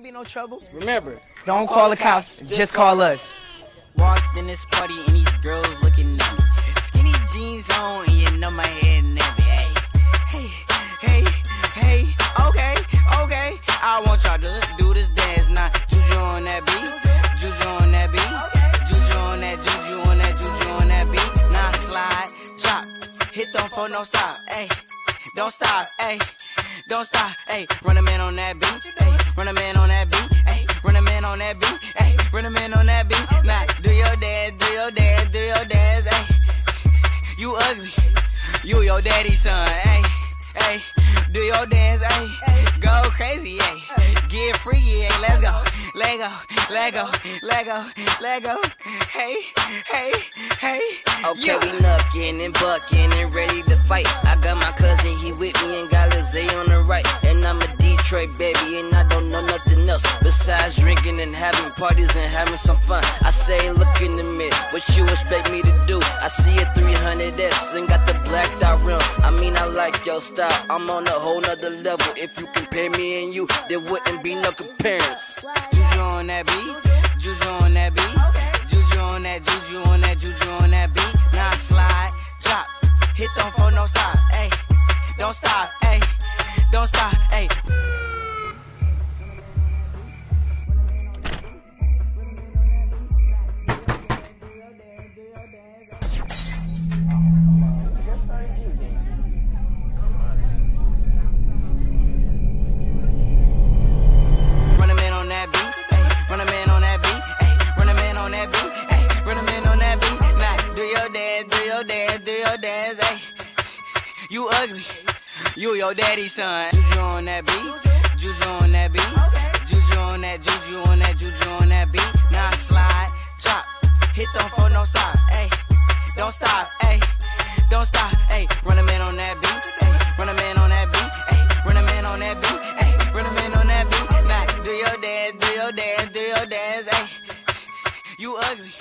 won't be no trouble. Remember, Don't call the cops, just call us. Walked in this party and these girls looking at me. Skinny jeans on and you know my head nappy. Hey, hey, hey, hey, okay, okay. I want y'all to do this dance now. Juju on that beat, juju on that beat, juju on that, juju on that, juju on that beat. Now slide, chop, hit them for no stop. Hey, don't stop, hey. Don't stop, hey, run a man on that beat, hey, run a man on that beat, hey, run a man on that beat, hey, run a man on that beat. Now, do your dance, do your dance, do your dance, hey. You ugly, you your daddy's son, hey, hey. Do your dance, hey. Go crazy, hey. Get free. hey. Let's go, let go, let go, let go. Hey, hey, hey. Okay, yeah. we knuckin' and buckin' and ready to fight. I got my cousin, he with me and got Lizzie on the right. And I'm a Detroit baby, and I don't know nothing else besides drinking and having parties and having some fun. I say, look in the mirror, what you expect me to do? I see a 300S and got the blacked out rim. I mean, I like your style, I'm on a whole nother level. If you compare me and you, there wouldn't be no comparison. Juju on that beat, Juju on that beat, Juju on that, Juju on that, Juju on that beat. Now slide, drop, hit them for no stop, hey, don't stop, hey, don't stop, hey. Run a man on that beat, run a man on that beat, run a man on that beat, run a man on that beat. Now do your dance, do your dance, do your dance, hey. You ugly, you your daddy's son. Juju on that beat, Juju on that beat, Juju on that, Juju on that, Juju on that beat. Now slide, chop, hit them for no stop, hey. Don't stop, hey. Don't stop, hey. Run a man on that beat, hey. Run a man on that beat, hey. Run a man on that beat, hey. Run a man on that beat. Now do your dance, do your dance, do your dance, hey. You ugly.